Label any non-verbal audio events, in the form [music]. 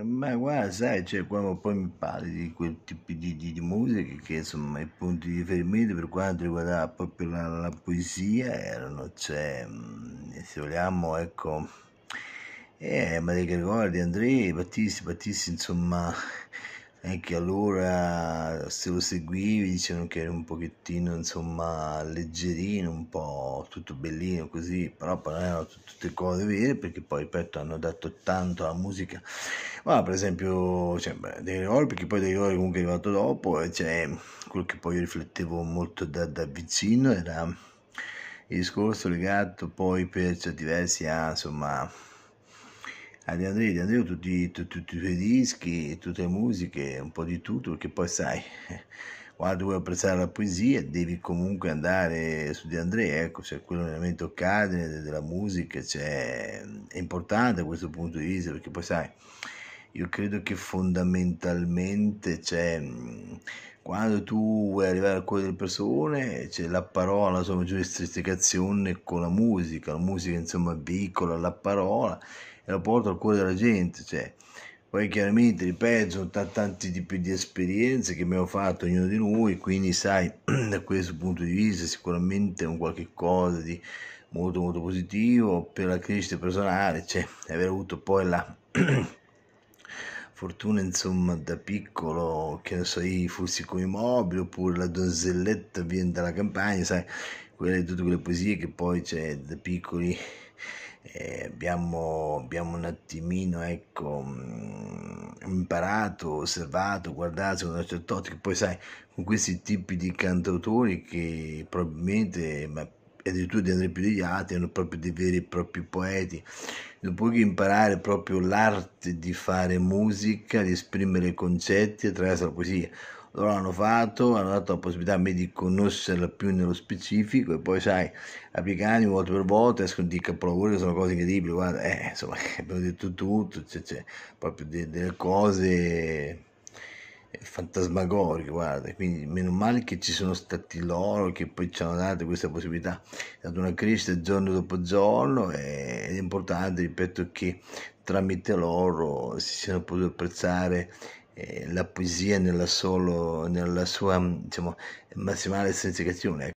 Ma guarda, sai, cioè, quando poi mi parli di quel tipo di, di, di musica, che insomma i punti di riferimento per quanto riguarda proprio la, la poesia erano, cioè, mm, se vogliamo, ecco, eh, Maria Gregorio di Andrei, Battisti, Battisti, insomma, anche allora se lo seguivi dicevano che era un pochettino insomma leggerino, un po' tutto bellino così, però poi non erano tutte cose vere perché poi ripeto hanno dato tanto alla musica. Ma per esempio, cioè, beh, dei Rigori, perché poi dei Rigori comunque è arrivato dopo, e cioè, quello che poi riflettevo molto da, da vicino era il discorso legato poi per certi versi a insomma a Di Andrea, Di Andrea tutti, tutti, tutti, i suoi dischi, tutte le musiche, un po' di tutto, perché poi sai, [laughs] quando vuoi apprezzare la poesia devi comunque andare su Di Andrea, ecco, cioè quello è un elemento cardine della musica, cioè, è importante da questo punto di vista, perché poi sai, io credo che fondamentalmente, cioè, quando tu vuoi arrivare al cuore delle persone, c'è la parola, la sua maggiore estristicazione con la musica, la musica insomma veicola la parola e la porta al cuore della gente, cioè, poi chiaramente, ripeto, sono t- tanti tipi di esperienze che abbiamo fatto ognuno di noi, quindi sai, [clears throat] da questo punto di vista sicuramente è un qualche cosa di molto molto positivo per la crescita personale, cioè aver avuto poi la [clears throat] fortuna insomma da piccolo, che ne so io, fossi i mobili oppure la donzelletta viene dalla campagna, sai, quelle tutte quelle poesie che poi c'è da piccoli eh, abbiamo, abbiamo, un attimino ecco, mh, mm, imparato, osservato, guardato secondo una certa ottica, poi sai, con questi tipi di cantautori che probabilmente, ma addirittura di andare più degli altri, hanno proprio dei veri e propri poeti, non puoi imparare proprio l'arte di fare musica, di esprimere concetti attraverso la poesia loro hanno fatto, hanno dato la possibilità a me di conoscerla più nello specifico e poi sai, applicando volta per volta escono di capolavori che sono cose incredibili, guarda, eh, insomma, [laughs] abbiamo detto tutto, c'è, c'è proprio de, delle cose fantasmagoriche, guarda, quindi meno male che ci sono stati loro che poi ci hanno dato questa possibilità, è stata una crescita giorno dopo giorno ed è importante, ripeto, che tramite loro si siano potuti apprezzare la poesia nella, solo, nella sua diciamo, massimale essenziazione.